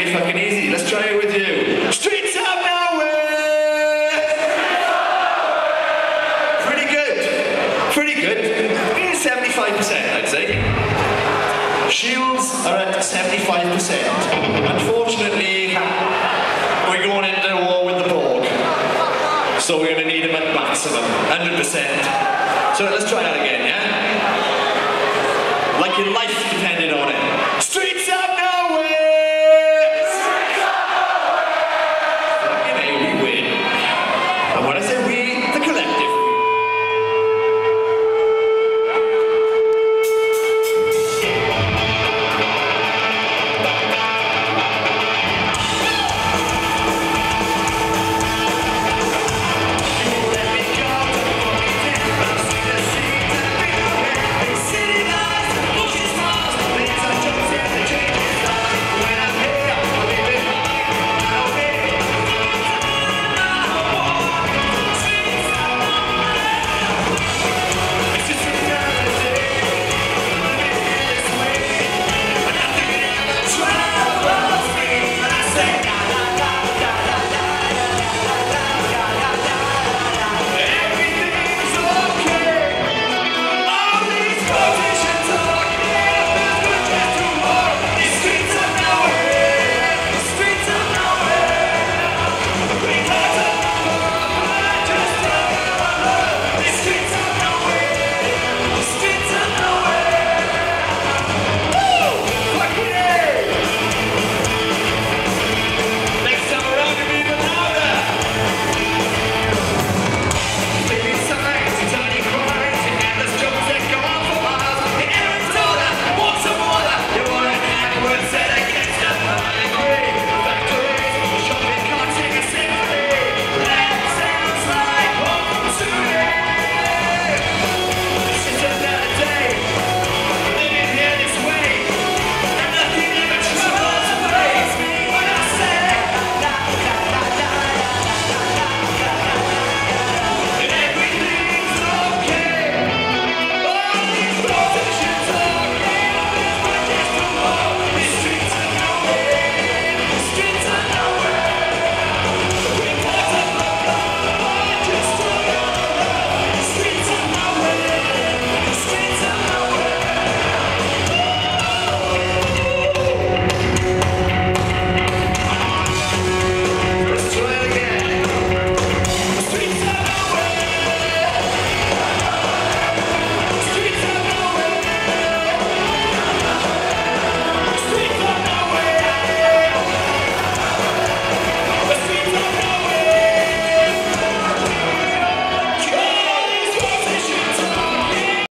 really fucking easy. Let's try it with you. Streets of nowhere! Pretty good. Pretty good. 75%, I'd say. Shields are at 75%. Unfortunately, we're going into war with the Borg. So we're going to need them at maximum. 100%. So let's try that again, yeah? Like your life depended on it.